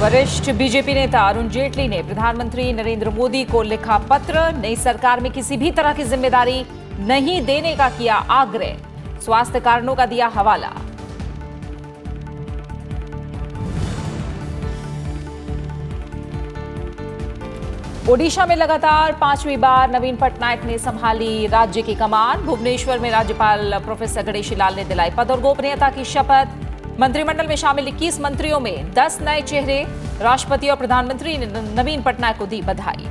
वरिष्ठ बीजेपी नेता अरुण जेटली ने प्रधानमंत्री नरेंद्र मोदी को लिखा पत्र, नई सरकार में किसी भी तरह की ज़िम्मेदारी नहीं देने का किया आग्रह। स्वास्थ्य कारणों का दिया हवाला। ओडिशा में लगातार पांचवी बार नवीन पटनायक ने संभाली राज्य की कमान। भुवनेश्वर में राज्यपाल प्रोफेसर गणेशी लाल ने दिलाई पद। और गोपनीयता की शपथ मंत्रिमंडल में शामिल 21 मंत्रियों में 10 नए चेहरे, राष्ट्रपति और प्रधानमंत्री ने नवीन पटनायक को दी बधाई।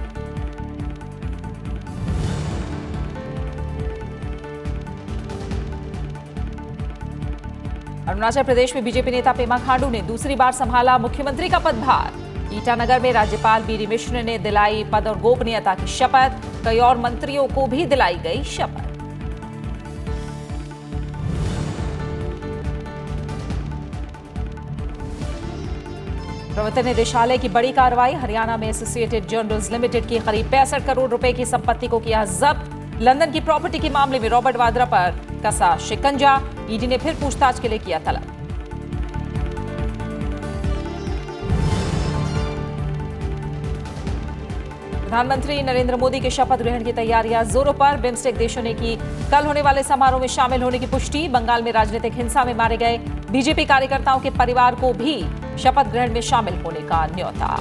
अरुणाचल प्रदेश में बीजेपी नेता पेमा खांडू ने दूसरी बार संभाला मुख्यमंत्री का पदभार। ईटानगर में राज्यपाल बीरी मिश्र ने दिलाई पद और गोपनीयता की शपथ। कई और मंत्रियों को भी दिलाई गई शपथ। प्रवर्तन निदेशालय की बड़ी कार्रवाई, हरियाणा में एसोसिएटेड जर्नल्स लिमिटेड की करीब पैंसठ करोड़ रुपए की संपत्ति को किया जब्त। लंदन की प्रॉपर्टी के मामले में रॉबर्ट वाद्रा पर कसा शिकंजा। ईडी ने फिर पूछताछ के लिए किया तलब। प्रधानमंत्री नरेंद्र मोदी के शपथ ग्रहण की तैयारियाँ जोरों पर। बिम्स्टेक देशों ने की कल होने वाले समारोह में शामिल होने की पुष्टि। बंगाल में राजनीतिक हिंसा में मारे गए। बीजेपी कार्यकर्ताओं के परिवार को भी शपथ ग्रहण में शामिल होने का न्यौता।